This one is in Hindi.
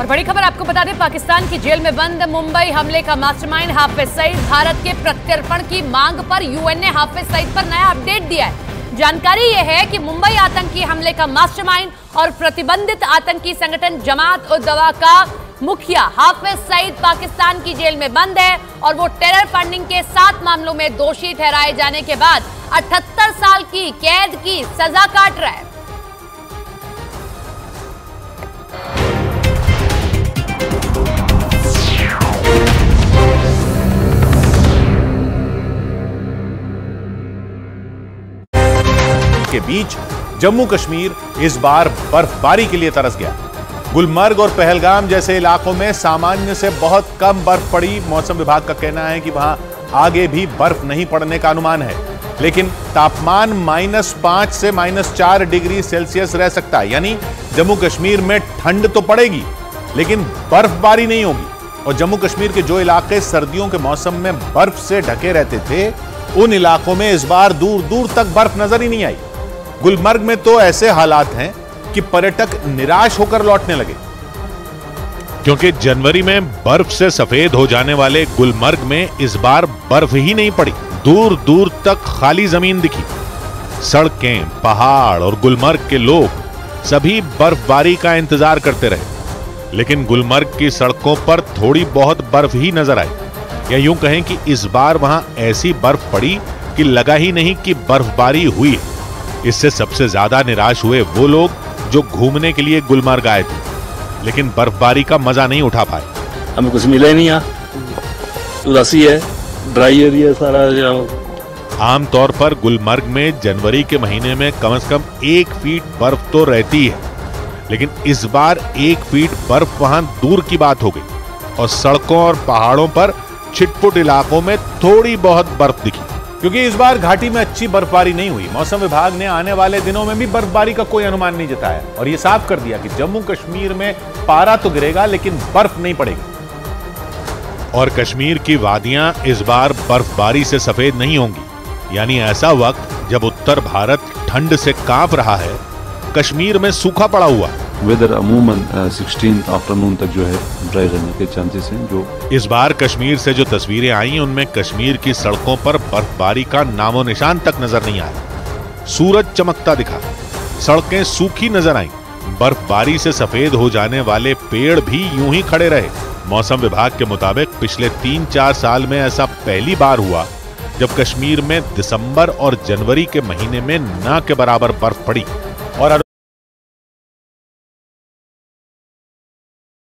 और बड़ी खबर आपको बता दें, पाकिस्तान की जेल में बंद मुंबई हमले का मास्टरमाइंड हाफिज सईद। भारत के प्रत्यर्पण की मांग पर यूएन ने हाफिज सईद पर नया अपडेट दिया है। जानकारी यह है कि मुंबई आतंकी हमले का मास्टरमाइंड और प्रतिबंधित आतंकी संगठन जमात उद दवा का मुखिया हाफिज सईद पाकिस्तान की जेल में बंद है और वो टेरर फंडिंग के सात मामलों में दोषी ठहराए जाने के बाद 78 साल की कैद की सजा काट रहा है। के बीच जम्मू कश्मीर इस बार बर्फबारी के लिए तरस गया। गुलमर्ग और पहलगाम जैसे इलाकों में सामान्य से बहुत कम बर्फ़ पड़ी। मौसम विभाग का कहना है कि वहाँ आगे भी बर्फ़ नहीं पड़ने का अनुमान है। लेकिन तापमान माइनस पाँच से माइनस चार डिग्री सेल्सियस रह सकता है। यानी जम्मू कश्मीर में ठंड तो पड़ेगी, लेकिन बर्फबारी नहीं होगी। और जम्मू कश्मीर के जो इलाके सर्दियों के मौसम में बर्फ़ से ढके रहते थे, उन इलाकों में इस बार दूर दूर तक बर्फ़ नज़र ही नहीं आई। गुलमर्ग में तो ऐसे हालात हैं कि पर्यटक निराश होकर लौटने लगे। क्योंकि जनवरी में बर्फ़ से सफ़ेद हो जाने वाले गुलमर्ग में इस बार बर्फ़ ही नहीं पड़ी। दूर दूर तक खाली ज़मीन दिखी। सड़कें, पहाड़ और गुलमर्ग के लोग सभी बर्फबारी का इंतज़ार करते रहे। लेकिन गुलमर्ग की सड़कों पर थोड़ी बहुत बर्फ़ ही नज़र आई। या यूँ कहें कि इस बार वहाँ ऐसी बर्फ़ पड़ी कि लगा ही नहीं कि बर्फबारी हुई। है इससे सबसे ज़्यादा निराश हुए वो लोग जो घूमने के लिए गुलमर्ग आए थे लेकिन बर्फबारी का मज़ा नहीं उठा पाए। हमें कुछ मिला ही नहीं यहाँ। उदासी है ड्राई एरिया सारा आमतौर पर गुलमर्ग में जनवरी के महीने में कम से कम एक फीट बर्फ़ तो रहती है लेकिन इस बार एक फीट बर्फ़ वहाँ दूर की बात हो गई और सड़कों और पहाड़ों पर छिटपुट इलाकों में थोड़ी बहुत बर्फ़ दिखी। क्योंकि इस बार घाटी में अच्छी बर्फबारी नहीं हुई। मौसम विभाग ने आने वाले दिनों में भी बर्फबारी का कोई अनुमान नहीं जताया और यह साफ़ कर दिया कि जम्मू कश्मीर में पारा तो गिरेगा लेकिन बर्फ़ नहीं पड़ेगी। और कश्मीर की वादियाँ इस बार बर्फबारी से सफ़ेद नहीं होंगी। यानी ऐसा वक्त जब उत्तर भारत ठंड से काँप रहा है कश्मीर में सूखा पड़ा हुआ वेदर अमूमन सिक्सटीन आफ्टरनून तक जो है ड्राई रहने के चांसेस हैं जो इस बार कश्मीर से जो तस्वीरें आई उनमें कश्मीर की सड़कों पर बर्फबारी का नामो निशान तक नज़र नहीं आया। सूरज चमकता दिखा। सड़कें सूखी नज़र आई। बर्फबारी से सफ़ेद हो जाने वाले पेड़ भी यूँ ही खड़े रहे। मौसम विभाग के मुताबिक पिछले तीन चार साल में ऐसा पहली बार हुआ, जब कश्मीर में दिसंबर और जनवरी के महीने में न के बराबर बर्फ़ पड़ी। और